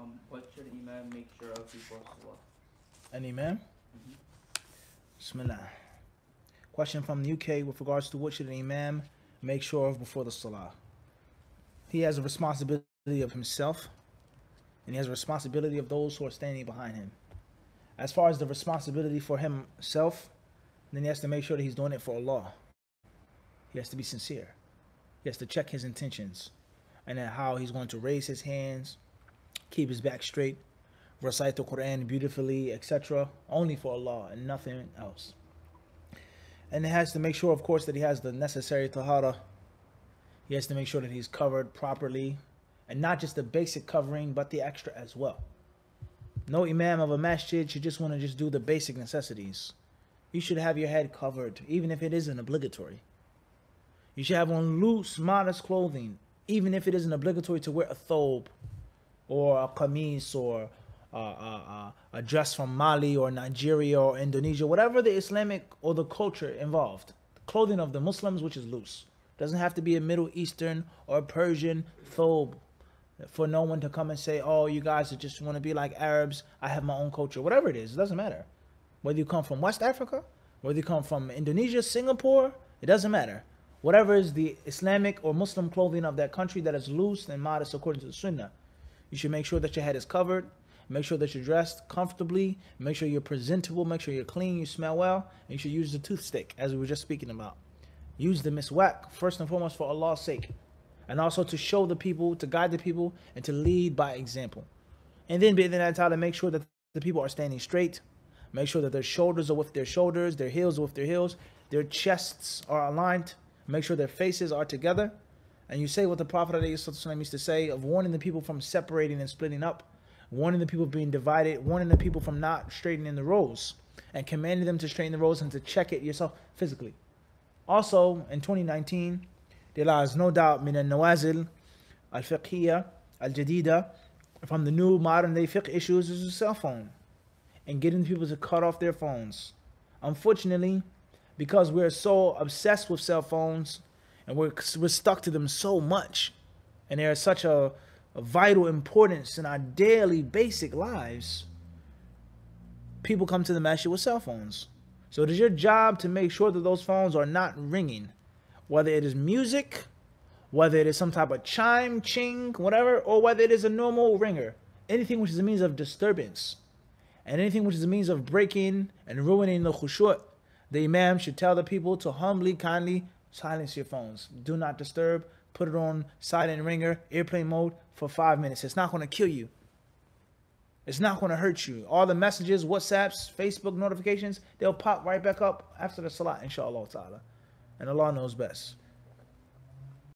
Um, what should an imam make sure of before salah? An imam? Mhm. Bismillah. Question from the UK with regards to what should an imam make sure of before the salah? He has a responsibility of himself, and he has a responsibility of those who are standing behind him. As far as the responsibility for himself, then he has to make sure that he's doing it for Allah. He has to be sincere. He has to check his intentions and then how he's going to raise his hands, keep his back straight, recite the Quran beautifully, etc. Only for Allah and nothing else. And he has to make sure, of course, that he has the necessary tahara. He has to make sure that he's covered properly, and not just the basic covering, but the extra as well. No imam of a masjid should just want to just do the basic necessities. You should have your head covered, even if it isn't obligatory. You should have on loose, modest clothing, even if it isn't obligatory to wear a thobe or a kameez or uh, uh, a dress from Mali or Nigeria or Indonesia, whatever the Islamic or the culture involved. Clothing of the Muslims, which is loose. Doesn't have to be a Middle Eastern or Persian thobe for no one to come and say, oh, you guys just want to be like Arabs. I have my own culture. Whatever it is, it doesn't matter. Whether you come from West Africa, whether you come from Indonesia, Singapore, it doesn't matter. Whatever is the Islamic or Muslim clothing of that country that is loose and modest according to the Sunnah, you should make sure that your head is covered. Make sure that you're dressed comfortably. Make sure you're presentable. Make sure you're clean. You smell well. And you should use the toothstick, as we were just speaking about. Use the miswak, first and foremost, for Allah's sake. And also to show the people, to guide the people, and to lead by example. And then, be that ta'ala, make sure that the people are standing straight. Make sure that their shoulders are with their shoulders, their heels are with their heels, their chests are aligned. Make sure their faces are together. And you say what the Prophet used to say of warning the people from separating and splitting up, warning the people being divided, warning the people from not straightening the rows, and commanding them to straighten the rows and to check it yourself physically. Also, in 2019, there no doubt min al-nawazil al-fiqhiyya al-jadida from the new modern day fiqh issues is a cell phone and getting people to cut off their phones. Unfortunately, because we're so obsessed with cell phones and we're, we're stuck to them so much. And they're such a, a vital importance in our daily basic lives, people come to the masjid with cell phones. So it is your job to make sure that those phones are not ringing, whether it is music, whether it is some type of chime, ching, whatever, or whether it is a normal ringer. Anything which is a means of disturbance, and anything which is a means of breaking and ruining the khushu', the imam should tell the people to humbly, kindly silence your phones. Do not disturb. Put it on silent ringer, airplane mode for five minutes. It's not going to kill you. It's not going to hurt you. All the messages, WhatsApps, Facebook notifications, they'll pop right back up after the salat, inshallah ta'ala. And Allah knows best.